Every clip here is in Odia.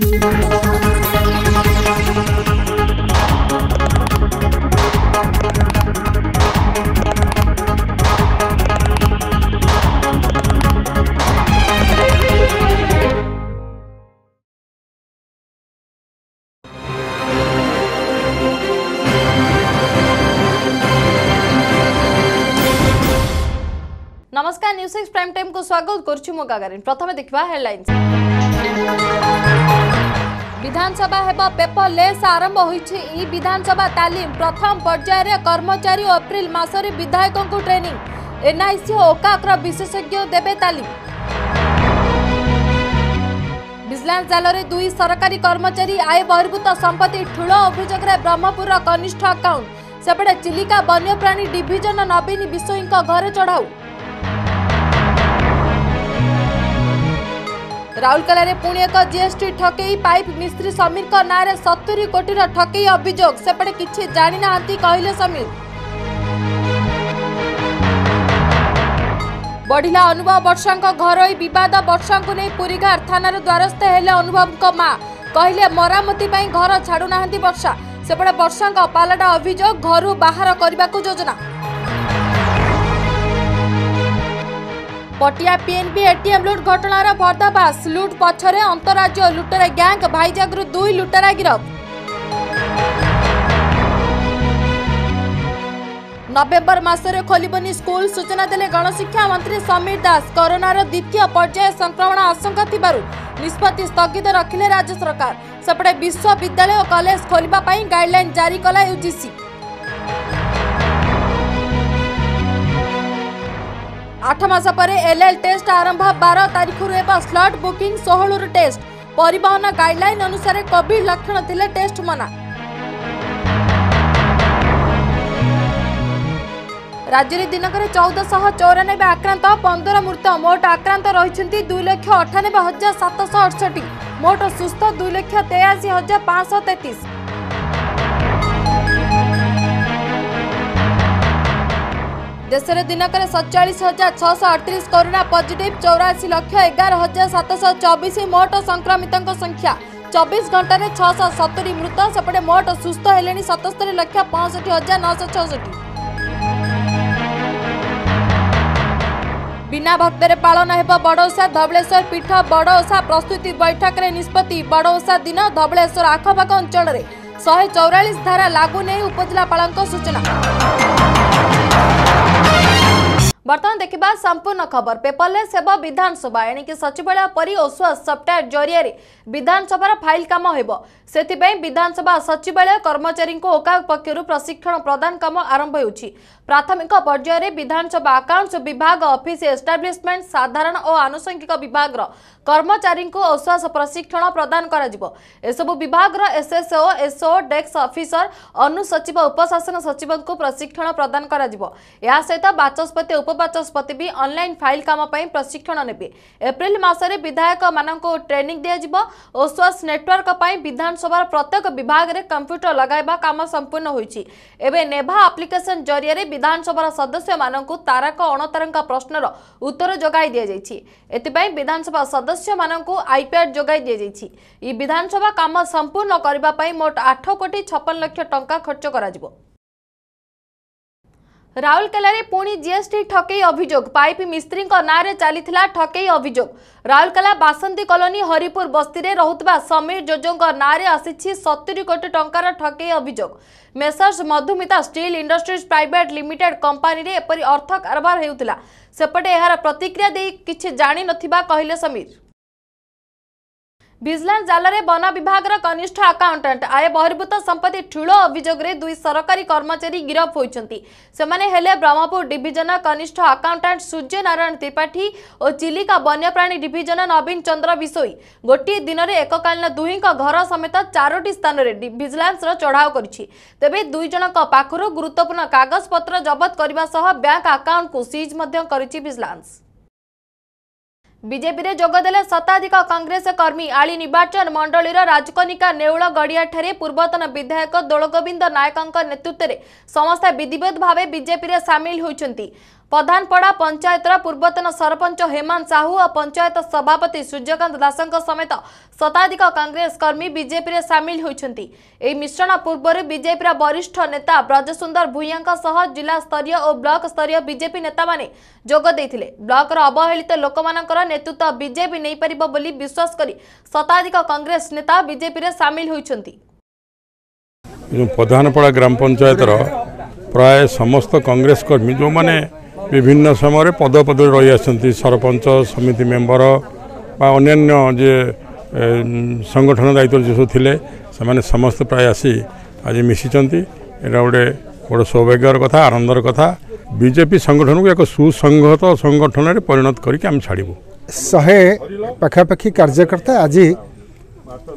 Thank you. Six prime time কু স্বাগত করছি মু গাগারিন প্রথমে দেখিবা হেডলাইন্স বিধানসভা ହେବ ପେପରଲେସ୍ ଆରମ୍ଭ ହୋଇଛି ଇ ବିଧାନସଭା ତାଲିମ ପ୍ରଥମ ପର୍ଯ୍ୟାୟରେ କର୍ମଚାରୀ ଓ ଏପ୍ରିଲ ମାସରେ ବିଧାୟକଙ୍କୁ ଟ୍ରେନିଂ ଏନ୍ଆଇସି ଓ ଓକାକର ବିଶେଷଜ୍ଞ ଦେବେ ତାଲିମ ଭିଜିଲାନ୍ସ ଜାଲରେ ଦୁଇ ସରକାରୀ କର୍ମଚାରୀ ଆୟ ବହିର୍ଭୂତ ସମ୍ପତ୍ତି ଠୁଳ ଅଭିଯୋଗରେ ବ୍ରହ୍ମପୁରର କନିଷ୍ଠ ଆକାଉଣ୍ଟ ସେପଟେ ଚିଲିକା ବନ୍ୟପ୍ରାଣୀ ଡିଭିଜନ ନବୀନ ବିଶୋଇଙ୍କ ଘରେ ଚଢ଼ାଉ ରାଉରକେଲାରେ ପୁଣି ଏକ ଜିଏସ୍ଟି ଠକେଇ ପାଇପ୍ ମିସ୍ତ୍ରୀ ସମୀରଙ୍କ ନାଁରେ ସତୁରି କୋଟିର ଠକେଇ ଅଭିଯୋଗ। ସେପଟେ କିଛି ଜାଣିନାହାନ୍ତି କହିଲେ ସମୀର। ବଢିଲା ଅନୁଭବ ବର୍ଷାଙ୍କ ଘରୋଇ ବିବାଦ। ବର୍ଷାଙ୍କୁ ନେଇ ପୁରୀଘାଟ ଥାନାର ଦ୍ୱାରସ୍ଥ ହେଲେ ଅନୁଭବଙ୍କ ମା। କହିଲେ ମରାମତି ପାଇଁ ଘର ଛାଡୁନାହାନ୍ତି ବର୍ଷା। ସେପଟେ ବର୍ଷାଙ୍କ ପାଲଟା ଅଭିଯୋଗ ଘରୁ ବାହାର କରିବାକୁ ଯୋଜନା। পটিয়া পিএনবি এটিএম লুট ঘটনার ভর্দাবাস লুট পছরে অন্তরাজ্য লুটেরা গ্যাং ভাইজাগরু দুই লুটেরা গিরফ নভেম্বর মাসে খোলবনি স্কুল সূচনা দেলে গণশিক্ষা মন্ত্রী সমীর দাস করোনার দ্বিতীয় পর্যায়ে সংক্রমণ আশঙ্কা থাকার নিষ্পতি স্থগিত রাখলে রাজ্য সরকার সেপটে বিশ্ববিদ্যালয় ও কলেজ খোলা গাইডলাইন জারি কলা ইউজিসি ଆଠ ମାସ ପରେ ଏଲ୍ଏଲ୍ ଟେଷ୍ଟ ଆରମ୍ଭ ବାର ତାରିଖରୁ ହେବ ସ୍ଲଟ୍ ବୁକିଂ ଷୋହଳରୁ ଟେଷ୍ଟ ପରିବହନ ଗାଇଡଲାଇନ୍ ଅନୁସାରେ କୋଭିଡ୍ ଲକ୍ଷଣ ଥିଲେ ଟେଷ୍ଟ ମନା। ରାଜ୍ୟରେ ଦିନକରେ ଚଉଦଶହ ଚଉରାନବେ ଆକ୍ରାନ୍ତ ପନ୍ଦର ମୃତ ମୋଟ ଆକ୍ରାନ୍ତ ରହିଛନ୍ତି ଦୁଇ ଲକ୍ଷ ଅଠାନବେ ହଜାର ସାତଶହ ଅଠଷଠି। ମୋଟ ସୁସ୍ଥ ଦୁଇ ଲକ୍ଷ ତେୟାଅଶୀ ହଜାର ପାଞ୍ଚଶହ ତେତିଶ। ଦେଶରେ ଦିନକରେ ସତଚାଳିଶ ହଜାର ଛଅଶହ ଅଠତିରିଶ କରୋନା ପଜିଟିଭ୍ ଚଉରାଅଶୀ ଲକ୍ଷ ଏଗାର ହଜାର ସାତଶହ ଚବିଶ ମୋଟ ସଂକ୍ରମିତଙ୍କ ସଂଖ୍ୟା ଚବିଶ ଘଣ୍ଟାରେ ଛଅଶହ ସତୁରି ମୃତ ସେପଟେ ମୋଟ ସୁସ୍ଥ ହେଲେଣି ସତସ୍ତରୀ ଲକ୍ଷ ପଞ୍ଚଷଠି ହଜାର ନଅଶହ ଛଅଷଠି ବିନା ଭକ୍ତରେ ପାଳନ ହେବ ବଡ଼ ଓଷା ଧବଳେଶ୍ୱର ପୀଠ ବଡ଼ ଓଷା ପ୍ରସ୍ତୁତି ବୈଠକରେ ନିଷ୍ପତ୍ତି ବଡ଼ ଓଷା ଦିନ ଧବଳେଶ୍ୱର ଆଖପାଖ ଅଞ୍ଚଳରେ ଶହେ ଚଉରାଳିଶ ଧାରା ଲାଗୁ ନେଇ ଉପଜିଲ୍ଲାପାଳଙ୍କ ସୂଚନା ବର୍ତ୍ତମାନ ଦେଖିବା ସମ୍ପୂର୍ଣ୍ଣ ଖବର। ପେପରଲେସ୍ ହେବ ବିଧାନସଭା ଏଣିକି ସଚିବାଳୟ ପରି ଓସ୍ୱାସ ସଫ୍ଟୱେୟାର ଜରିଆରେ ବିଧାନସଭାର ଫାଇଲ କାମ ହେବ। ସେଥିପାଇଁ ବିଧାନସଭା ସଚିବାଳୟ କର୍ମଚାରୀଙ୍କୁ ଓକାଗ ପକ୍ଷରୁ ପ୍ରଶିକ୍ଷଣ ପ୍ରଦାନ କାମ ଆରମ୍ଭ ହେଉଛି। ପ୍ରାଥମିକ ପର୍ଯ୍ୟାୟରେ ବିଧାନସଭା ଆକାଉଣ୍ଟସ ବିଭାଗ ଅଫିସ ଏଷ୍ଟାବ୍ଲିଶମେଣ୍ଟ ସାଧାରଣ ଓ ଆନୁଷଙ୍ଗିକ ବିଭାଗର କର୍ମଚାରୀଙ୍କୁ ଓଶ୍ୱାସ ପ୍ରଶିକ୍ଷଣ ପ୍ରଦାନ କରାଯିବ। ଏସବୁ ବିଭାଗର ଏସ୍ଏସ୍ଓ ଏସ୍ଓ ଡେସ୍କ ଅଫିସର ଅନୁସଚିବ ଉପଶାସନ ସଚିବଙ୍କୁ ପ୍ରଶିକ୍ଷଣ ପ୍ରଦାନ କରାଯିବ। ଏହା ସହିତ ବାଚସ୍ପତି ଉପବାଚସ୍ପତି ବି ଅନଲାଇନ୍ ଫାଇଲ କାମ ପାଇଁ ପ୍ରଶିକ୍ଷଣ ନେବେ। ଏପ୍ରିଲ ମାସରେ ବିଧାୟକମାନଙ୍କୁ ଟ୍ରେନିଂ ଦିଆଯିବ ଓଶ୍ୱାସ ନେଟୱାର୍କ ପାଇଁ ବିଧାନସଭାର ପ୍ରତ୍ୟେକ ବିଭାଗରେ କମ୍ପ୍ୟୁଟର ଲଗାଇବା କାମ ସମ୍ପୂର୍ଣ୍ଣ ହୋଇଛି। ଏବେ ନେଭା ଆପ୍ଲିକେସନ ଜରିଆରେ ବିଧାନସଭାର ସଦସ୍ୟମାନଙ୍କୁ ତାରକ ଅଣତାରଙ୍କ ପ୍ରଶ୍ନର ଉତ୍ତର ଯୋଗାଇ ଦିଆଯାଇଛି। ଏଥିପାଇଁ ବିଧାନସଭା ସଦସ୍ୟମାନଙ୍କୁ ଆଇପ୍ୟାଡ୍ ଯୋଗାଇ ଦିଆଯାଇଛି। ଏହି ବିଧାନସଭା କାମ ସମ୍ପୂର୍ଣ୍ଣ କରିବା ପାଇଁ ମୋଟ ଆଠ କୋଟି ଛପନ ଲକ୍ଷ ଟଙ୍କା ଖର୍ଚ୍ଚ କରାଯିବ। ରାଉରକେଲାରେ ପୁଣି ଜିଏସ୍ଟି ଠକେଇ ଅଭିଯୋଗ ପାଇପ୍ ମିସ୍ତ୍ରୀଙ୍କ ନାଁରେ ଚାଲିଥିଲା ଠକେଇ ଅଭିଯୋଗ ରାଉରକେଲା ବାସନ୍ତୀ କଲୋନୀ ହରିପୁର ବସ୍ତିରେ ରହୁଥିବା ସମୀର ଜୋଜଙ୍କ ନାଁରେ ଆସିଛି ସତୁରି କୋଟି ଟଙ୍କାର ଠକେଇ ଅଭିଯୋଗ Messrs Madhumita steel industries private limited କମ୍ପାନୀରେ ଏପରି ଅର୍ଥ କାରବାର ହେଉଥିଲା। ସେପଟେ ଏହାର ପ୍ରତିକ୍ରିୟା ଦେଇ କିଛି ଜାଣିନଥିବା କହିଲେ ସମୀର। ଭିଜିଲାନ୍ସ ଜାଲରେ ବନ ବିଭାଗର କନିଷ୍ଠ ଆକାଉଣ୍ଟାଣ୍ଟ ଆୟ ବହିର୍ଭୂତ ସମ୍ପତ୍ତି ଠୁଳ ଅଭିଯୋଗରେ ଦୁଇ ସରକାରୀ କର୍ମଚାରୀ ଗିରଫ ହୋଇଛନ୍ତି। ସେମାନେ ହେଲେ ବ୍ରହ୍ମପୁର ଡିଭିଜନ କନିଷ୍ଠ ଆକାଉଣ୍ଟାଣ୍ଟ ସୂର୍ଯ୍ୟ ନାରାୟଣ ତ୍ରିପାଠୀ ଓ ଚିଲିକା ବନ୍ୟପ୍ରାଣୀ ଡିଭିଜନ ନବୀନ ଚନ୍ଦ୍ର ବିଶୋଇ। ଗୋଟିଏ ଦିନରେ ଏକକାଳୀନ ଦୁହିଁଙ୍କ ଘର ସମେତ ଚାରୋଟି ସ୍ଥାନରେ ଭିଜିଲାନ୍ସର ଚଢ଼ାଉ କରିଛି। ତେବେ ଦୁଇ ଜଣଙ୍କ ପାଖରୁ ଗୁରୁତ୍ୱପୂର୍ଣ୍ଣ କାଗଜପତ୍ର ଜବତ କରିବା ସହ ବ୍ୟାଙ୍କ ଆକାଉଣ୍ଟକୁ ସିଜ୍ ମଧ୍ୟ କରିଛି ଭିଜିଲାନ୍ସ ବିଜେପିରେ ଯୋଗଦେଲେ ଶତାଧିକ କଂଗ୍ରେସ କର୍ମୀ ଆଳି ନିର୍ବାଚନ ମଣ୍ଡଳୀର ରାଜକନିକା ନେଉଳ ଗଡ଼ିଆଠାରେ ପୂର୍ବତନ ବିଧାୟକ ଦୋଳଗୋବିନ୍ଦ ନାୟକଙ୍କ ନେତୃତ୍ୱରେ ସମସ୍ତେ ବିଧିବଦ୍ଧ ଭାବେ ବିଜେପିରେ ସାମିଲ ହୋଇଛନ୍ତି। প্রধানপড়া পঞ্চায়েতর পূর্বতন সরপঞ্চ হেমান সাহু ও পঞ্চায়েত সভাপতি সূর্যকান্ত দাসঙ্ক সমেত শতাধিক কংগ্রেস কর্মী বিজেপি সামিল হয়েছেন এই মিশ্রণ পূর্বর বিজেপির বরিষ্ঠ নেতা ব্রজসুন্দর ভূঁয়াঙ্ সহ জেলা স্তরীয় ও ব্লক স্তরীয় বিজেপি নেতা মানে যোগ দিয়ে ব্লকর অবহেলিত লোক নেতৃত্ব বিজেপি নেইপার বলে বিশ্বাস করে শতাধিক কংগ্রেস নেতা বিজেপি সামিল হয়েছেন প্রধানপড়া গ্রাম পঞ্চায়েতর প্রায় সমস্ত কংগ্রেস কর্মী যে ବିଭିନ୍ନ ସମୟରେ ପଦପଦରେ ରହିଆସିଛନ୍ତି ସରପଞ୍ଚ ସମିତି ମେମ୍ବର ବା ଅନ୍ୟାନ୍ୟ ଯିଏ ସଂଗଠନ ଦାୟିତ୍ୱରେ ଯେଉଁ ସବୁ ଥିଲେ ସେମାନେ ସମସ୍ତେ ପ୍ରାୟ ଆସି ଆଜି ମିଶିଛନ୍ତି। ଏଇଟା ଗୋଟେ ବଡ଼ ସୌଭାଗ୍ୟର କଥା ଆନନ୍ଦର କଥା। ବିଜେପି ସଂଗଠନକୁ ଏକ ସୁସଂହତ ସଂଗଠନରେ ପରିଣତ କରିକି ଆମେ ଛାଡ଼ିବୁ। ଶହେ ପାଖାପାଖି କାର୍ଯ୍ୟକର୍ତ୍ତା ଆଜି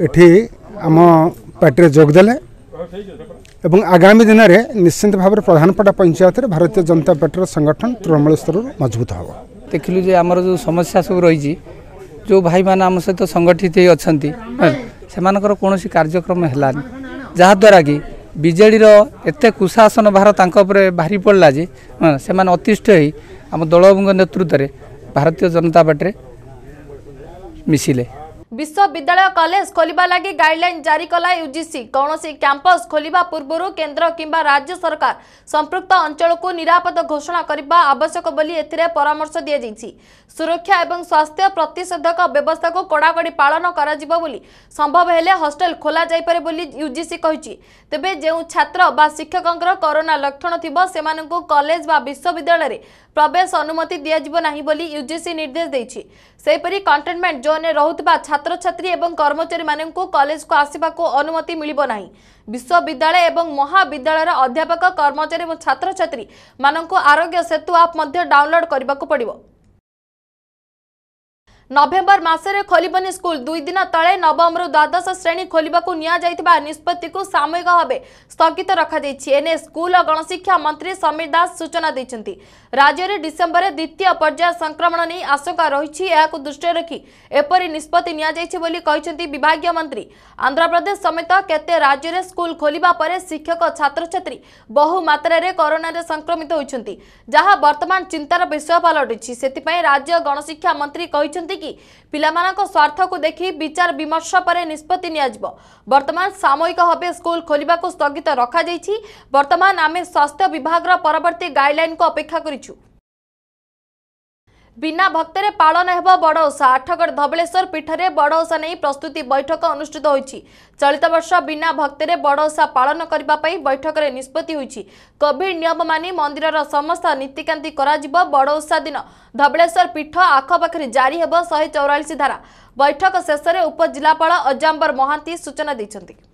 ଏଠି ଆମ ପାର୍ଟିରେ ଯୋଗ ଦେଲେ। ଏବଂ ଆଗାମୀ ଦିନରେ ନିଶ୍ଚିନ୍ତ ଭାବରେ ପ୍ରଧାନପଡ଼ା ପଞ୍ଚାୟତରେ ଭାରତୀୟ ଜନତା ପାର୍ଟିର ସଂଗଠନ ତୃଣମୂଳ ସ୍ତରରୁ ମଜବୁତ ହେବ। ଦେଖିଲୁ ଯେ ଆମର ଯେଉଁ ସମସ୍ୟା ସବୁ ରହିଛି ଯେଉଁ ଭାଇମାନେ ଆମ ସହିତ ସଂଗଠିତ ହେଇ ଅଛନ୍ତି ସେମାନଙ୍କର କୌଣସି କାର୍ଯ୍ୟକ୍ରମ ହେଲାନି। ଯାହାଦ୍ୱାରା କି ବିଜେଡ଼ିର ଏତେ କୁଶାସନ ଭାର ତାଙ୍କ ଉପରେ ବାହାରି ପଡ଼ିଲା ଯେ ସେମାନେ ଅତିଷ୍ଠ ହୋଇ ଆମ ଦଳବାବୁଙ୍କ ନେତୃତ୍ୱରେ ଭାରତୀୟ ଜନତା ପାର୍ଟିରେ ମିଶିଲେ। ବିଶ୍ୱବିଦ୍ୟାଳୟ କଲେଜ ଖୋଲିବା ଲାଗି ଗାଇଡଲାଇନ ଜାରି କଲା ୟୁଜିସି କୌଣସି କ୍ୟାମ୍ପସ ଖୋଲିବା ପୂର୍ବରୁ କେନ୍ଦ୍ର କିମ୍ବା ରାଜ୍ୟ ସରକାର ସମ୍ପୃକ୍ତ ଅଞ୍ଚଳକୁ ନିରାପଦ ଘୋଷଣା କରିବା ଆବଶ୍ୟକ ବୋଲି ଏଥିରେ ପରାମର୍ଶ ଦିଆଯାଇଛି। ସୁରକ୍ଷା ଏବଂ ସ୍ୱାସ୍ଥ୍ୟ ପ୍ରତିଷେଧକ ବ୍ୟବସ୍ଥାକୁ କଡ଼ାକଡ଼ି ପାଳନ କରାଯିବ ବୋଲି ସମ୍ଭବ ହେଲେ ହଷ୍ଟେଲ ଖୋଲାଯାଇପାରେ ବୋଲି ୟୁଜିସି କହିଛି। ତେବେ ଯେଉଁ ଛାତ୍ର ବା ଶିକ୍ଷକଙ୍କର କରୋନା ଲକ୍ଷଣ ଥିବ ସେମାନଙ୍କୁ କଲେଜ ବା ବିଶ୍ୱବିଦ୍ୟାଳୟରେ ପ୍ରବେଶ ଅନୁମତି ଦିଆଯିବ ନାହିଁ ବୋଲି ୟୁଜିସି ନିର୍ଦ୍ଦେଶ ଦେଇଛି। ସେହିପରି କଣ୍ଟେନମେଣ୍ଟ ଜୋନ୍ରେ ରହୁଥିବା ଛାତ୍ରଛାତ୍ରୀ ଏବଂ କର୍ମଚାରୀମାନଙ୍କୁ କଲେଜକୁ ଆସିବାକୁ ଅନୁମତି ମିଳିବ ନାହିଁ। ବିଶ୍ୱବିଦ୍ୟାଳୟ ଏବଂ ମହାବିଦ୍ୟାଳୟର ଅଧ୍ୟାପକ କର୍ମଚାରୀ ଏବଂ ଛାତ୍ରଛାତ୍ରୀ ମାନଙ୍କୁ ଆରୋଗ୍ୟ ସେତୁ ଆପ୍ ମଧ୍ୟ ଡାଉନଲୋଡ୍ କରିବାକୁ ପଡ଼ିବ। ନଭେମ୍ବର ମାସରେ ଖୋଲିବନି ସ୍କୁଲ। ଦୁଇ ଦିନ ତଳେ ନବମରୁ ଦ୍ୱାଦଶ ଶ୍ରେଣୀ ଖୋଲିବାକୁ ନିଆଯାଇଥିବା ନିଷ୍ପତ୍ତିକୁ ସାମୟିକ ଭାବେ ସ୍ଥଗିତ ରଖାଯାଇଛି। ଏନେଇ ସ୍କୁଲ ଓ ଗଣଶିକ୍ଷା ମନ୍ତ୍ରୀ ସମୀର ଦାସ ସୂଚନା ଦେଇଛନ୍ତି। ରାଜ୍ୟରେ ଡିସେମ୍ବରରେ ଦ୍ୱିତୀୟ ପର୍ଯ୍ୟାୟ ସଂକ୍ରମଣ ନେଇ ଆଶଙ୍କା ରହିଛି। ଏହାକୁ ଦୃଷ୍ଟିରେ ରଖି ଏପରି ନିଷ୍ପତ୍ତି ନିଆଯାଇଛି ବୋଲି କହିଛନ୍ତି ବିଭାଗୀୟ ମନ୍ତ୍ରୀ। ଆନ୍ଧ୍ରପ୍ରଦେଶ ସମେତ କେତେ ରାଜ୍ୟରେ ସ୍କୁଲ ଖୋଲିବା ପରେ ଶିକ୍ଷକ ଛାତ୍ରଛାତ୍ରୀ ବହୁ ମାତ୍ରାରେ କରୋନାରେ ସଂକ୍ରମିତ ହୋଇଛନ୍ତି। ଯାହା ବର୍ତ୍ତମାନ ଚିନ୍ତାର ବିଷୟ ପାଲଟିଛି। ସେଥିପାଇଁ ରାଜ୍ୟ ଗଣଶିକ୍ଷା ମନ୍ତ୍ରୀ କହିଛନ୍ତି କି? ପିଲାମାନଙ୍କ ସ୍ୱାର୍ଥକୁ ଦେଖି ବିଚାର ବିମର୍ଶ ପରେ ନିଷ୍ପତ୍ତି ନିଆଯିବ। ବର୍ତ୍ତମାନ ସାମୟିକ ଭାବେ ସ୍କୁଲ ଖୋଲିବାକୁ ସ୍ଥଗିତ ରଖାଯାଇଛି। ବର୍ତ୍ତମାନ ଆମେ ସ୍ୱାସ୍ଥ୍ୟ ବିଭାଗର ପରବର୍ତ୍ତୀ ଗାଇଡଲାଇନକୁ ଅପେକ୍ଷା କରିଛୁ। ବିନା ଭକ୍ତରେ ପାଳନ ହେବ ବଡ଼ ଓଷା। ଆଠଗଡ଼ ଧବଳେଶ୍ୱର ପୀଠରେ ବଡ଼ ଓଷା ନେଇ ପ୍ରସ୍ତୁତି ବୈଠକ ଅନୁଷ୍ଠିତ ହୋଇଛି। ଚଳିତ ବର୍ଷ ବିନା ଭକ୍ତରେ ବଡ଼ ଓଷା ପାଳନ କରିବା ପାଇଁ ବୈଠକରେ ନିଷ୍ପତ୍ତି ହୋଇଛି। କୋଭିଡ ନିୟମ ମାନି ମନ୍ଦିରର ସମସ୍ତ ନୀତିକାନ୍ତି କରାଯିବ। ବଡ଼ ଓଷା ଦିନ ଧବଳେଶ୍ୱର ପୀଠ ଆଖପାଖରେ ଜାରି ହେବ ଶହେ ଚଉରାଳିଶ ଧାରା। ବୈଠକ ଶେଷରେ ଉପଜିଲ୍ଲାପାଳ ଅଜାମ୍ବର ମହାନ୍ତି ସୂଚନା ଦେଇଛନ୍ତି।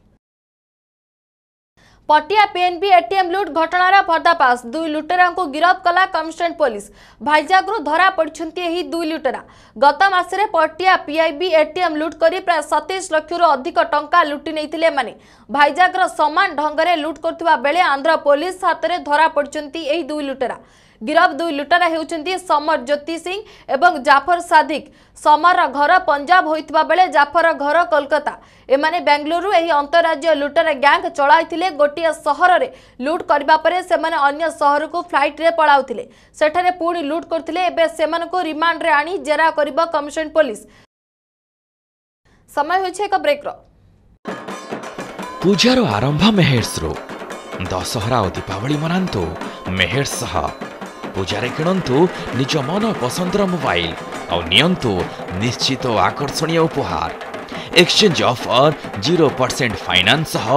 ପଟିଆ ପିଏନବି ଏଟିଏମ୍ ଲୁଟ୍ ଘଟଣାର ପର୍ଦ୍ଦାଫାଶ ଦୁଇ ଲୁଟେରାଙ୍କୁ ଗିରଫ କଲା କମିଶନରେଟ୍ ପୋଲିସ। ଭାଇଜାଗରୁ ଧରା ପଡ଼ିଛନ୍ତି ଏହି ଦୁଇ ଲୁଟେରା। ଗତ ମାସରେ ପଟିଆ ପିଆଇବି ଏଟିଏମ୍ ଲୁଟ୍ କରି ପ୍ରାୟ ସତେଇଶ ଲକ୍ଷରୁ ଅଧିକ ଟଙ୍କା ଲୁଟି ନେଇଥିଲେ ଏମାନେ। ଭାଇଜାଗର ସମାନ ଢଙ୍ଗରେ ଲୁଟ୍ କରୁଥିବା ବେଳେ ଆନ୍ଧ୍ର ପୋଲିସ ହାତରେ ଧରା ପଡ଼ିଛନ୍ତି ଏହି ଦୁଇ ଲୁଟେରା। ଗିରଫ ଦୁଇ ଲୁଟେରା ହେଉଛନ୍ତି ସମର ଜ୍ୟୋତି ସିଂ ଏବଂ ଜାଫର ସାଦିକ। ସମରର ଘର ପଞ୍ଜାବ ହୋଇଥିବା ବେଳେ ଜାଫର ଘର କୋଲକାତା। ଏମାନେ ବେଙ୍ଗାଲୁରୁ ଏହି ଅନ୍ତରାଜ୍ୟ ଲୁଟେରା ଗ୍ୟାଙ୍ଗ ଚଳାଇଥିଲେ। ଗୋଟିଏ ସହରରେ ଲୁଟ୍ କରିବା ପରେ ସେମାନେ ଅନ୍ୟ ସହରକୁ ଫ୍ଲାଇଟ୍ରେ ପଳାଉଥିଲେ। ସେଠାରେ ପୁଣି ଲୁଟ୍ କରୁଥିଲେ। ଏବେ ସେମାନଙ୍କୁ ରିମାଣ୍ଡରେ ଆଣି ଜେରା କରିବ କମିଶନ ପୋଲିସ। ସମୟ ହୋଇଛି ଏକ ବ୍ରେକ୍ର ପୂଜାର ଆରମ୍ଭ ମେହେର୍ସରୁ ଦଶହରା ଓ ଦୀପାବଳି ମନାନ୍ତୁ ମେହେର୍ସ ସହ ପୂଜାରେ କିଣନ୍ତୁ ନିଜ ମନ ପସନ୍ଦର ମୋବାଇଲ ଆଉ ନିଅନ୍ତୁ ନିଶ୍ଚିତ ଓ ଆକର୍ଷଣୀୟ ଉପହାର। Exchange offer zero percent finance ସହ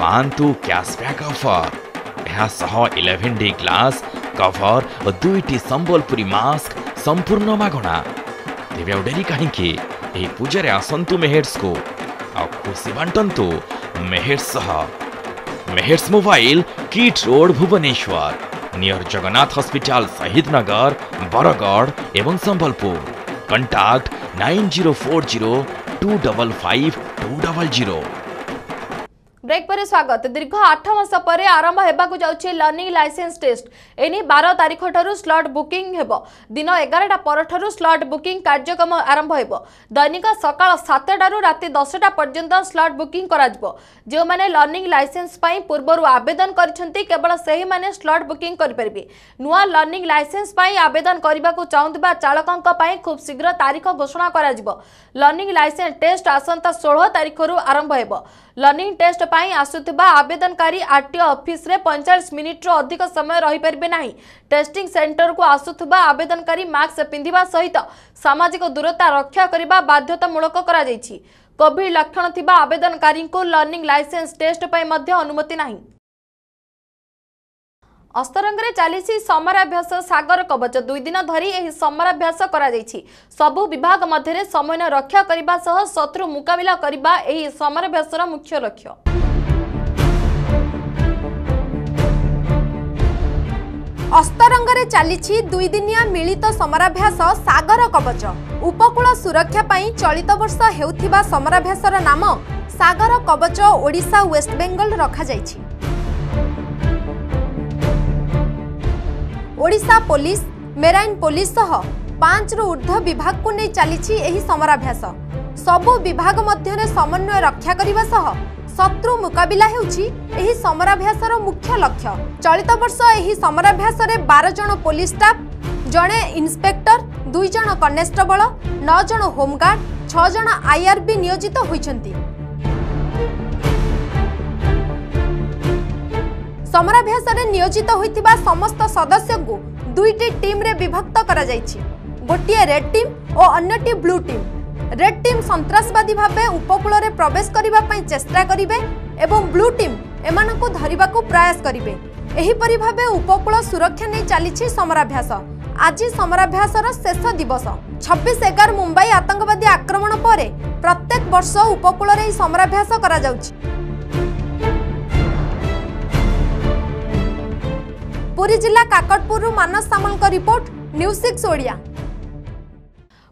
ପାଆନ୍ତୁ କ୍ୟାସବ୍ୟାକ୍ ଅଫର ଏହା ସହ ଇଲେଭେନ୍ ଡି ଗ୍ଲାସ୍ କଭର ଓ ଦୁଇଟି ସମ୍ବଲପୁରୀ ମାସ୍କ ସମ୍ପୂର୍ଣ୍ଣ ମାଗଣା। ତେବେ ଆଉ ଡେରି କାହିଁକି? ଏହି ପୂଜାରେ ଆସନ୍ତୁ ମେହେର୍ସକୁ। ଆଉ ଖୁସି ବାଣ୍ଟନ୍ତୁ ମେହେର୍ସ ସହ। Mehers mobile kit road Bhubaneswar. Near Jagannath hospital Shahid Nagar Bargarh एवं Sambalpur. Contact nine zero four zero two double five two double zero break ପରେ ସ୍ୱାଗତ। ଦୀର୍ଘ ଆଠ ମାସ ପରେ ଆରମ୍ଭ ହେବାକୁ ଯାଉଛି ଲର୍ଣ୍ଣିଂ ଲାଇସେନ୍ସ ଟେଷ୍ଟ ଏନି ବାର ତାରିଖଠାରୁ ସ୍ଲଟ୍ ବୁକିଂ ହେବ। ଦିନ ଏଗାରଟା ପରଠାରୁ ସ୍ଲଟ୍ ବୁକିଂ କାର୍ଯ୍ୟକ୍ରମ ଆରମ୍ଭ ହେବ। ଦୈନିକ ସକାଳ ସାତଟାରୁ ରାତି ଦଶଟା ପର୍ଯ୍ୟନ୍ତ ସ୍ଲଟ୍ ବୁକିଂ କରାଯିବ। ଯେଉଁମାନେ ଲର୍ଣ୍ଣିଂ ଲାଇସେନ୍ସ ପାଇଁ ପୂର୍ବରୁ ଆବେଦନ କରିଛନ୍ତି କେବଳ ସେହିମାନେ ସ୍ଲଟ୍ ବୁକିଂ କରିପାରିବେ। ନୂଆ ଲର୍ଣ୍ଣିଂ ଲାଇସେନ୍ସ ପାଇଁ ଆବେଦନ କରିବାକୁ ଚାହୁଁଥିବା ଚାଳକଙ୍କ ପାଇଁ ଖୁବ୍ ଶୀଘ୍ର ତାରିଖ ଘୋଷଣା କରାଯିବ। ଲର୍ଣ୍ଣିଂ ଲାଇସେନ୍ସ ଟେଷ୍ଟ ଆସନ୍ତା ଷୋହଳ ତାରିଖରୁ ଆରମ୍ଭ ହେବ। ଲର୍ଣ୍ଣିଂ ଟେଷ୍ଟ ପାଇଁ ଆସୁଥିବା ଆବେଦନକାରୀ ଆର୍ଟିଓ ଅଫିସରେ ପଇଁଚାଳିଶ ମିନିଟ୍ରୁ ଅଧିକ ସମୟ ରହିପାରିବେ ନାହିଁ। ଟେଷ୍ଟିଂ ସେଣ୍ଟରକୁ ଆସୁଥିବା ଆବେଦନକାରୀ ମାସ୍କ ପିନ୍ଧିବା ସହିତ ସାମାଜିକ ଦୂରତା ରକ୍ଷା କରିବା ବାଧ୍ୟତାମୂଳକ କରାଯାଇଛି। କୋଭିଡ୍ ଲକ୍ଷଣ ଥିବା ଆବେଦନକାରୀଙ୍କୁ ଲର୍ଣ୍ଣିଂ ଲାଇସେନ୍ସ ଟେଷ୍ଟ ପାଇଁ ମଧ୍ୟ ଅନୁମତି ନାହିଁ। ଅସ୍ତରଙ୍ଗରେ ଚାଲିଛି ସମରାଭ୍ୟାସ ସାଗର କବଚ। ଦୁଇ ଦିନ ଧରି ଏହି ସମରାଭ୍ୟାସ କରାଯାଇଛି। ସବୁ ବିଭାଗ ମଧ୍ୟରେ ସମନ୍ୱୟ ରକ୍ଷା କରିବା ସହ ଶତ୍ରୁ ମୁକାବିଲା କରିବା ଏହି ସମରାଭ୍ୟାସର ମୁଖ୍ୟ ଲକ୍ଷ୍ୟ। ଅସ୍ତରଙ୍ଗରେ ଚାଲିଛି ଦୁଇଦିନିଆ ମିଳିତ ସମରାଭ୍ୟାସ ସାଗର କବଚ। ଉପକୂଳ ସୁରକ୍ଷା ପାଇଁ ଚଳିତ ବର୍ଷ ହେଉଥିବା ସମରାଭ୍ୟାସର ନାମ ସାଗର କବଚ ଓଡ଼ିଶା ୱେଷ୍ଟବେଙ୍ଗଲ ରଖାଯାଇଛି। ଓଡ଼ିଶା ପୋଲିସ ମେରାଇନ୍ ପୋଲିସ ସହ ପାଞ୍ଚରୁ ଉର୍ଦ୍ଧ୍ୱ ବିଭାଗକୁ ନେଇ ଚାଲିଛି ଏହି ସମରାଭ୍ୟାସ। ସବୁ ବିଭାଗ ମଧ୍ୟରେ ସମନ୍ୱୟ ରକ୍ଷା କରିବା ସହ ଶତ୍ରୁ ମୁକାବିଲା ହେଉଛି ଏହି ସମରାଭ୍ୟାସର ମୁଖ୍ୟ ଲକ୍ଷ୍ୟ। ଚଳିତ ବର୍ଷ ଏହି ସମରାଭ୍ୟାସରେ ବାର ଜଣ ପୋଲିସ ଷ୍ଟାଫ୍ ଜଣେ ଇନ୍ସପେକ୍ଟର ଦୁଇ ଜଣ କନେଷ୍ଟବଳ ନଅ ଜଣ ହୋମଗାର୍ଡ ଛଅ ଜଣ ଆଇଆର୍ବି ନିୟୋଜିତ ହୋଇଛନ୍ତି। ସମରାଭ୍ୟାସରେ ନିୟୋଜିତ ହୋଇଥିବା ସମସ୍ତ ସଦସ୍ୟଙ୍କୁ ଦୁଇଟି ଟିମ୍ରେ ବିଭକ୍ତ କରାଯାଇଛି। ଗୋଟିଏ ରେଡ୍ ଟିମ୍ ଓ ଅନ୍ୟଟି ବ୍ଲୁ ଟିମ୍। ରେଡ୍ ଟିମ୍ ସନ୍ତ୍ରାସବାଦୀ ଭାବେ ଉପକୂଳରେ ପ୍ରବେଶ କରିବା ପାଇଁ ଚେଷ୍ଟା କରିବେ ଏବଂ ବ୍ଲୁ ଟିମ୍ ଏମାନଙ୍କୁ ଧରିବାକୁ ପ୍ରୟାସ କରିବେ। ଏହିପରି ଭାବେ ଉପକୂଳ ସୁରକ୍ଷା ନେଇ ଚାଲିଛି ସମରାଭ୍ୟାସ। ଆଜି ସମରାଭ୍ୟାସର ଶେଷ ଦିବସ। ଛବିଶ ଏଗାର ମୁମ୍ବାଇ ଆତଙ୍କବାଦୀ ଆକ୍ରମଣ ପରେ ପ୍ରତ୍ୟେକ ବର୍ଷ ଉପକୂଳରେ ଏହି ସମରାଭ୍ୟାସ କରାଯାଉଛି। ପୁରୀ ଜିଲ୍ଲା କାକଟପୁରରୁ ମାନସ ସାମଲଙ୍କ ରିପୋର୍ଟ ନ୍ୟୁଜ୍ ସିକ୍ସ ଓଡ଼ିଆ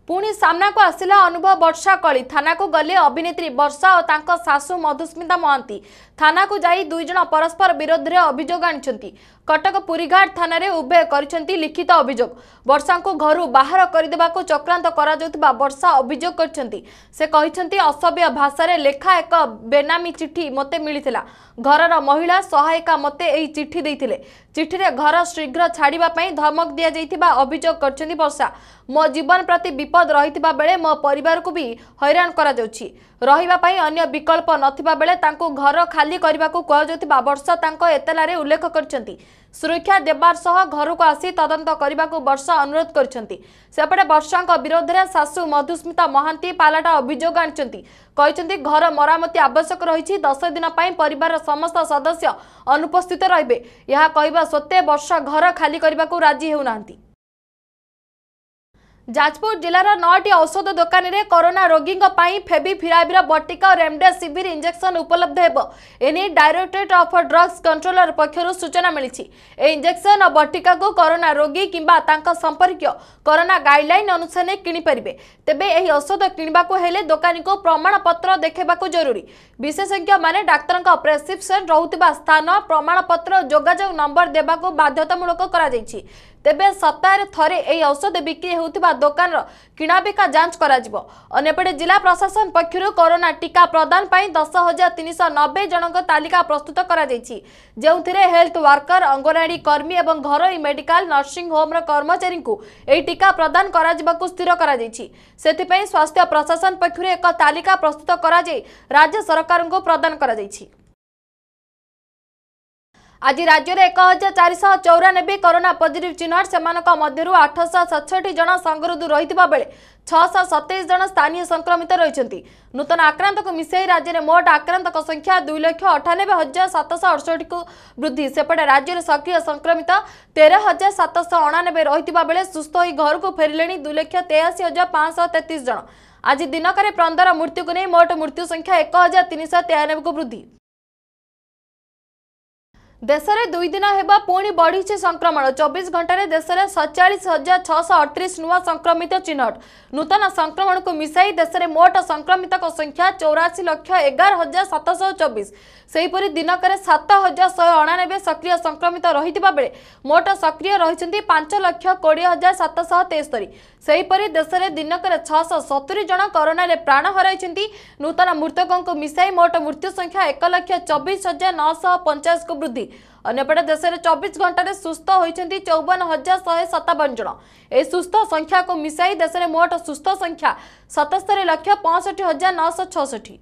ପୁଣି ସାମ୍ନାକୁ ଆସିଲା ଅନୁଭବ ବର୍ଷା କଳି ଥାନାକୁ ଗଲେ ଅଭିନେତ୍ରୀ ବର୍ଷା ଓ ତାଙ୍କ ଶାଶୁ ମଧୁସ୍ମିତା ମହାନ୍ତି। ଥାନାକୁ ଯାଇ ଦୁଇ ଜଣ ପରସ୍ପର ବିରୋଧରେ ଅଭିଯୋଗ ଆଣିଛନ୍ତି। କଟକ ପୁରୀଘାଟ ଥାନାରେ ଉଭୟ କରିଛନ୍ତି ଲିଖିତ ଅଭିଯୋଗ। ବର୍ଷାଙ୍କୁ ଘରୁ ବାହାର କରିଦେବାକୁ ଚକ୍ରାନ୍ତ କରାଯାଉଥିବା ବର୍ଷା ଅଭିଯୋଗ କରିଛନ୍ତି। ସେ କହିଛନ୍ତି ଅସଭ୍ୟ ଭାଷାରେ ଲେଖା ଏକ ବେନାମୀ ଚିଠି ମୋତେ ମିଳିଥିଲା। ଘରର ମହିଳା ସହାୟିକା ମୋତେ ଏହି ଚିଠି ଦେଇଥିଲେ। ଚିଠିରେ ଘର ଶୀଘ୍ର ଛାଡ଼ିବା ପାଇଁ ଧମକ ଦିଆଯାଇଥିବା ଅଭିଯୋଗ କରିଛନ୍ତି ବର୍ଷା। ମୋ ଜୀବନ ପ୍ରତି ବିପଦ ରହିଥିବା ବେଳେ ମୋ ପରିବାରକୁ ବି ହଇରାଣ କରାଯାଉଛି। ରହିବା ପାଇଁ ଅନ୍ୟ ବିକଳ୍ପ ନଥିବା ବେଳେ ତାଙ୍କୁ ଘର ଖାଲି କରିବାକୁ କୁହାଯାଉଥିବା ବର୍ଷା ତାଙ୍କ ଏତଲାରେ ଉଲ୍ଲେଖ କରିଛନ୍ତି। ସୁରକ୍ଷା ଦେବା ସହ ଘରକୁ ଆସି ତଦନ୍ତ କରିବାକୁ ବର୍ଷା ଅନୁରୋଧ କରିଛନ୍ତି ସେପଟେ ବର୍ଷାଙ୍କ ବିରୋଧରେ ଶାଶୁ ମଧୁସ୍ମିତା ମହାନ୍ତି ପାଲାଟା ଅଭିଯୋଗ ଆଣିଛନ୍ତି କହିଛନ୍ତି ଘର ମରାମତି ଆବଶ୍ୟକ ରହିଛି ଦଶ ଦିନ ପାଇଁ ପରିବାରର ସମସ୍ତ ସଦସ୍ୟ ଅନୁପସ୍ଥିତ ରହିବେ। ଏହା କହିବା ସତ୍ତ୍ୱେ ବର୍ଷା ଘର ଖାଲି କରିବାକୁ ରାଜି ହେଉନାହାନ୍ତି। ଯାଜପୁର ଜିଲ୍ଲାର ନଅଟି ଔଷଧ ଦୋକାନରେ କରୋନା ରୋଗୀଙ୍କ ପାଇଁ ଫେବିଫିରାବିର ବଟିକା ଓ ରେମଡେସିଭିର ଇଞ୍ଜେକ୍ସନ ଉପଲବ୍ଧ ହେବ। ଏନେଇ ଡାଇରେକ୍ଟୋରେଟ୍ ଅଫ୍ ଡ୍ରଗ୍ସ କଣ୍ଟ୍ରୋଲର ପକ୍ଷରୁ ସୂଚନା ମିଳିଛି। ଏହି ଇଞ୍ଜେକ୍ସନ ଓ ବଟିକାକୁ କରୋନା ରୋଗୀ କିମ୍ବା ତାଙ୍କ ସମ୍ପର୍କୀୟ କରୋନା ଗାଇଡଲାଇନ ଅନୁସାରେ କିଣିପାରିବେ। ତେବେ ଏହି ଔଷଧ କିଣିବାକୁ ହେଲେ ଦୋକାନୀକୁ ପ୍ରମାଣପତ୍ର ଦେଖାଇବାକୁ ଜରୁରୀ। ବିଶେଷଜ୍ଞମାନେ ଡାକ୍ତରଙ୍କ ପ୍ରେସ୍କ୍ରିପ୍ସନ ରହୁଥିବା ସ୍ଥାନ ପ୍ରମାଣପତ୍ର ଯୋଗାଯୋଗ ନମ୍ବର ଦେବାକୁ ବାଧ୍ୟତାମୂଳକ କରାଯାଇଛି। ତେବେ ସପ୍ତାହରେ ଥରେ ଏହି ଔଷଧ ବିକ୍ରି ହେଉଥିବା ଦୋକାନର କିଣାବିକା ଯାଞ୍ଚ କରାଯିବ। ଅନ୍ୟପଟେ ଜିଲ୍ଲା ପ୍ରଶାସନ ପକ୍ଷରୁ କରୋନା ଟିକା ପ୍ରଦାନ ପାଇଁ ଦଶ ହଜାର ତିନିଶହ ନବେ ଜଣଙ୍କ ତାଲିକା ପ୍ରସ୍ତୁତ କରାଯାଇଛି। ଯେଉଁଥିରେ ହେଲ୍ଥ ୱାର୍କର ଅଙ୍ଗନୱାଡି କର୍ମୀ ଏବଂ ଘରୋଇ ମେଡିକାଲ ନର୍ସିଂ ହୋମର କର୍ମଚାରୀଙ୍କୁ ଏହି ଟିକା ପ୍ରଦାନ କରାଯିବାକୁ ସ୍ଥିର କରାଯାଇଛି। ସେଥିପାଇଁ ସ୍ୱାସ୍ଥ୍ୟ ପ୍ରଶାସନ ପକ୍ଷରୁ ଏକ ତାଲିକା ପ୍ରସ୍ତୁତ କରାଯାଇ ରାଜ୍ୟ ସରକାରଙ୍କୁ ପ୍ରଦାନ କରାଯାଇଛି। ଆଜି ରାଜ୍ୟରେ ଏକ ହଜାର ଚାରିଶହ ଚଉରାନବେ କରୋନା ପଜିଟିଭ୍ ଚିହ୍ନଟ। ସେମାନଙ୍କ ମଧ୍ୟରୁ ଆଠଶହ ସତଷଠି ଜଣ ସଂଗରୋଧରୁ ରହିଥିବା ବେଳେ ଛଅଶହ ସତେଇଶ ଜଣ ସ୍ଥାନୀୟ ସଂକ୍ରମିତ ରହିଛନ୍ତି। ନୂତନ ଆକ୍ରାନ୍ତକୁ ମିଶାଇ ରାଜ୍ୟରେ ମୋଟ ଆକ୍ରାନ୍ତଙ୍କ ସଂଖ୍ୟା ଦୁଇ ଲକ୍ଷ ଅଠାନବେ ହଜାର ସାତଶହ ଅଠଷଠିକୁ ବୃଦ୍ଧି। ସେପଟେ ରାଜ୍ୟରେ ସକ୍ରିୟ ସଂକ୍ରମିତ ତେର ହଜାର ସାତଶହ ଅଣାନବେ ରହିଥିବା ବେଳେ ସୁସ୍ଥ ହୋଇ ଘରକୁ ଫେରିଲେଣି ଦୁଇ ଲକ୍ଷ ତେୟାଅଶୀ ହଜାର ପାଞ୍ଚଶହ ତେତିଶ ଜଣ। ଆଜି ଦିନକରେ ପନ୍ଦର ମୃତ୍ୟୁକୁ ନେଇ ମୋଟ ମୃତ୍ୟୁ ସଂଖ୍ୟା ଏକ ହଜାର ତିନିଶହ ତେୟାନବେକୁ ବୃଦ୍ଧି। দেশের দুই দিন হওয়া পুঁ বড়ছে সংক্রমণ। চব্বিশ ঘণ্টার দেশের সতচাশ হাজার ছশ অড়তিশ নূয় সংক্রমিত চিহ্নট নূতন সংক্রমণক মিশাই দেশের মোট সংক্রমিত সংখ্যা চৌরাশি লক্ষ এগার হাজার সাতশ চব্বিশ সেইপরি দিনকরে সাত হাজার শহে অଣାনবে সক্রিয় সংক্রমিত রয়েছে বেড়ে মোট সক্রিয় রয়েছেন পাঁচ লক্ষ কোড়ি হাজার সাতশ তেস্তরি ସେହିପରି ଦେଶରେ ଦିନକରେ ଛଅଶହ ସତୁରି ଜଣ କରୋନାରେ ପ୍ରାଣ ହରାଇଛନ୍ତି। ନୂତନ ମୃତକଙ୍କୁ ମିଶାଇ ମୋଟ ମୃତ୍ୟୁ ସଂଖ୍ୟା ଏକ ଲକ୍ଷ ଚବିଶ ହଜାର ନଅଶହ ପଞ୍ଚାଶକୁ ବୃଦ୍ଧି। ଅନ୍ୟପଟେ ଦେଶରେ ଚବିଶ ଘଣ୍ଟାରେ ସୁସ୍ଥ ହୋଇଛନ୍ତି ଚଉବନ ହଜାର ଶହେ ସତାବନ ଜଣ। ଏହି ସୁସ୍ଥ ସଂଖ୍ୟାକୁ ମିଶାଇ ଦେଶରେ ମୋଟ ସୁସ୍ଥ ସଂଖ୍ୟା ସତସ୍ତରୀ ଲକ୍ଷ ପଞ୍ଚଷଠି ହଜାର ନଅଶହ ଛଅଷଠି।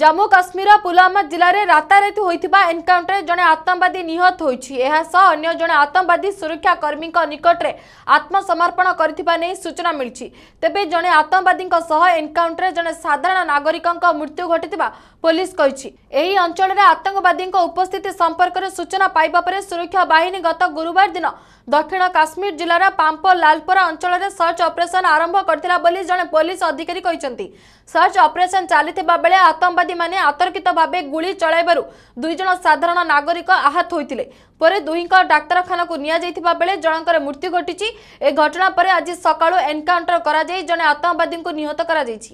ଜାମ୍ମୁ କାଶ୍ମୀର ପୁଲୱାମା ଜିଲ୍ଲାରେ ରାତାରାତି ହୋଇଥିବା ଏନ୍କାଉଣ୍ଟରରେ ଜଣେ ଆତଙ୍କବାଦୀ ନିହତ ହୋଇଛି। ଏହା ସହ ଅନ୍ୟ ଜଣେ ଆତଙ୍କବାଦୀ ସୁରକ୍ଷା କର୍ମୀଙ୍କ ନିକଟରେ ଆତ୍ମସମର୍ପଣ କରିଥିବା ନେଇ ସୂଚନା ମିଳିଛି। ତେବେ ଜଣେ ଆତଙ୍କବାଦୀଙ୍କ ସହ ଏନ୍କାଉଣ୍ଟରରେ ଜଣେ ସାଧାରଣ ନାଗରିକଙ୍କ ମୃତ୍ୟୁ ଘଟିଥିବା ପୋଲିସ କହିଛି। ଏହି ଅଞ୍ଚଳରେ ଆତଙ୍କବାଦୀଙ୍କ ଉପସ୍ଥିତି ସମ୍ପର୍କରେ ସୂଚନା ପାଇବା ପରେ ସୁରକ୍ଷା ବାହିନୀ ଗତ ଗୁରୁବାର ଦିନ দক্ষিণ কাশ্মীর জেলার পাম্প লালপোরা অঞ্চলের সর্চ অপরেসন আরম্ভ করে বলে জন পুলিশ অধিকারী কিন্তু সর্চ অপরেসন চাল বেড়ে আতঙ্কবাদী মানে আতর্কিত ভাবে গুড়ি চলাইবার দুইজন সাধারণ নাগরিক আহত হয়েছিল পরে দুইঙ্ক ডাক্তারখানাকু নিয়াযাইথিবা বেলে জনকর মৃত্যু ঘটিছি এ ঘটনা পরে আজ সকাল এনকাউন্টর করা জনে আতঙ্কবাদী নিহত করা যাইছে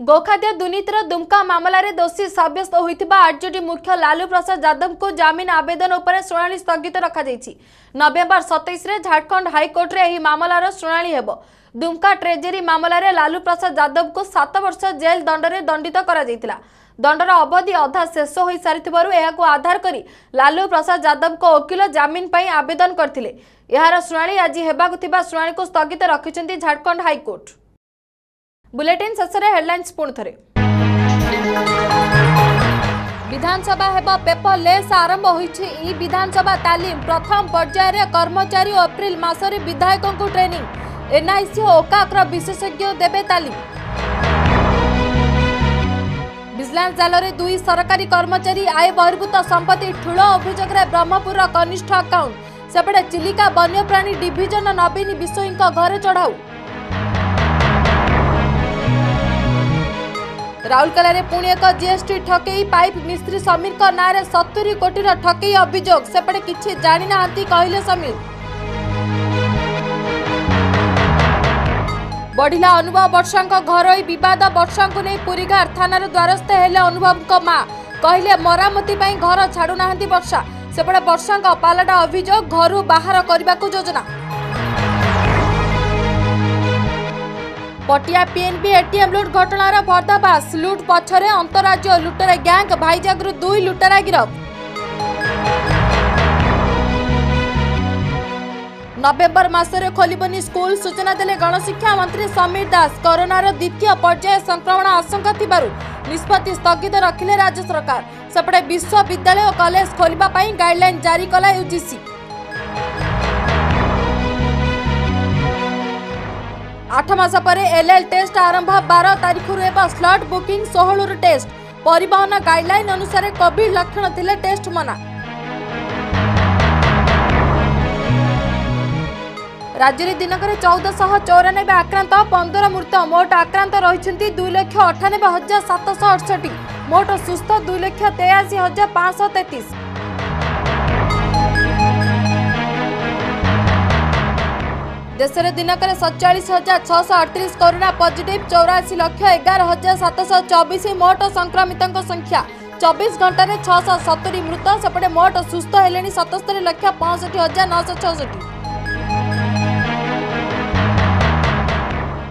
ଗୋଖାଦ୍ୟ ଦୁର୍ନୀତିର ଦୁମ୍କା ମାମଲାରେ ଦୋଷୀ ସାବ୍ୟସ୍ତ ହୋଇଥିବା ଆର୍ଜେଡି ମୁଖ୍ୟ ଲାଲୁ ପ୍ରସାଦ ଯାଦବଙ୍କୁ ଜାମିନ ଆବେଦନ ଉପରେ ଶୁଣାଣି ସ୍ଥଗିତ ରଖାଯାଇଛି ନଭେମ୍ବର ସତେଇଶରେ ଝାଡ଼ଖଣ୍ଡ ହାଇକୋର୍ଟରେ ଏହି ମାମଲାର ଶୁଣାଣି ହେବ ଦୁମ୍କା ଟ୍ରେଜେରୀ ମାମଲାରେ ଲାଲୁ ପ୍ରସାଦ ଯାଦବଙ୍କୁ ସାତ ବର୍ଷ ଜେଲ୍ ଦଣ୍ଡରେ ଦଣ୍ଡିତ କରାଯାଇଥିଲା ଦଣ୍ଡର ଅବଧି ଅଧା ଶେଷ ହୋଇସାରିଥିବାରୁ ଏହାକୁ ଆଧାର କରି ଲାଲୁ ପ୍ରସାଦ ଯାଦବଙ୍କ ଓକିଲ ଜାମିନ ପାଇଁ ଆବେଦନ କରିଥିଲେ। ଏହାର ଶୁଣାଣି ଆଜି ହେବାକୁ ଥିବା ଶୁଣାଣିକୁ ସ୍ଥଗିତ ରଖିଛନ୍ତି ଝାଡ଼ଖଣ୍ଡ ହାଇକୋର୍ଟ। ବୁଲେଟିନ୍ ଶେଷରେ ହେଡଲାଇନ୍ସ ପୁଣି ଥରେ ବିଧାନସଭା ହେବ ପେପରଲେସ୍ ଆରମ୍ଭ ହୋଇଛି। ଇ ବିଧାନସଭା ତାଲିମ ପ୍ରଥମ ପର୍ଯ୍ୟାୟରେ କର୍ମଚାରୀ ଓ ଏପ୍ରିଲ ମାସରେ ବିଧାୟକଙ୍କୁ ଟ୍ରେନିଂ। ଏନ୍ଆଇସି ଓ ଓକାକର ବିଶେଷଜ୍ଞ ଦେବେ ତାଲିମ। ଭିଜିଲାନ୍ସ ଜାଲରେ ଦୁଇ ସରକାରୀ କର୍ମଚାରୀ ଆୟ ବହିର୍ଭୂତ ସମ୍ପତ୍ତି ଠୁଳ ଅଭିଯୋଗରେ ବ୍ରହ୍ମପୁରର କନିଷ୍ଠ ଆକାଉଣ୍ଟ। ସେପଟେ ଚିଲିକା ବନ୍ୟପ୍ରାଣୀ ଡିଭିଜନ ନବୀନ ବିଶୋଇଙ୍କ ଘରେ ଚଢ଼ାଉ। ରାଉରକେଲାରେ ପୁଣି ଏକ ଜିଏସ୍ଟି ଠକେଇ ପାଇପ୍ ମିସ୍ତ୍ରୀ ସମୀରଙ୍କ ନାଁରେ ସତୁରି କୋଟିର ଠକେଇ ଅଭିଯୋଗ। ସେପଟେ କିଛି ଜାଣିନାହାନ୍ତି କହିଲେ ସମୀର। ବଢିଲା ଅନୁଭବ ବର୍ଷାଙ୍କ ଘରୋଇ ବିବାଦ ବର୍ଷାଙ୍କୁ ନେଇ ପୁରୀଘାଟ ଥାନାର ଦ୍ୱାରସ୍ଥ ହେଲେ ଅନୁଭବଙ୍କ ମା। କହିଲେ ମରାମତି ପାଇଁ ଘର ଛାଡୁନାହାନ୍ତି ବର୍ଷା। ସେପଟେ ବର୍ଷାଙ୍କ ପାଲଟା ଅଭିଯୋଗ ଘରୁ ବାହାର କରିବାକୁ ଯୋଜନା। पटिया पीएनबी एटीएम लुट घटनार पर्दाफाश लुट पछरे अंतराज्य लुटेरा ग्याङ भाइजाग्रु दुई लुटेरा गिरफ नभेम्बर मासरे खोलिबनी स्कुल सूचना देले गणशिक्षा मन्त्री समीर दास कोरोना द्वितीय पर्याय संक्रमण आशंका थिबारु निष्पत्ति स्थगित रखिले राज्य सरकार रेसरकार विश्वविद्यालय कलेज पई गाइडलाइन जारी कला युजिसी আট মাস পরে এলএল টেস্ট আরম্ভ বার তারিখর এব স্লট বুকিং ষোহর টেস্ট পরিবহন গাইডলাইন অনুসারে কোভিড লক্ষণ লে টেস্ট মনা রাজ্যের দিনকর চৌদশহ চৌরানবে আক্রান্ত পনেরো মৃত মোট আক্রান্ত রয়েছেন দুই লক্ষ অঠানবে হাজার সাতশহ অড়ষটি মোট সুস্থ দুই লক্ষ তেয়াশি হাজার পাঁচশহ তেত্রিশ দেশের দিনকরে সতচাশ হাজার ছশ অড়তিশ করোনা পজিটিভ চৌরাশি লক্ষ এগার হাজার সাতশ চবিশ মোট সংক্রমিত সংখ্যা চবিশ ঘণ্টার ছশ সতুরি মৃত সেপটে মোট সুস্থ হলে সতস্তরি লক্ষ পঁয়ষঠি হাজার নশ ছষট্টি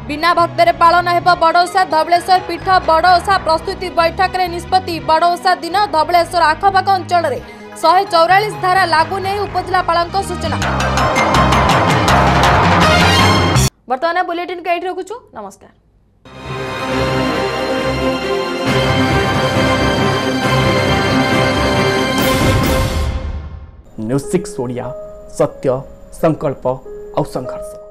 বিনা ভক্তরে পালন হব বড়ওষা ধবলেশ্বর পীঠ বড়ওষা প্রস্তুতি বৈঠকরে নিষ্পতি বড়ওষা দিন ধবলেশ্বর আখপাখ অঞ্চলের শহে চৌরাশ ধারা লাগু নেই উপজেলাপাল সূচনা ବର୍ତ୍ତମାନ ବୁଲେଟିନ୍କୁ ଏଇଠି ରଖୁଛୁ। ନମସ୍କାର। ନ୍ୟୁଜ୍ ସିକ୍ସ ଓଡ଼ିଆ ସତ୍ୟ ସଂକଳ୍ପ ଆଉ ସଂଘର୍ଷ।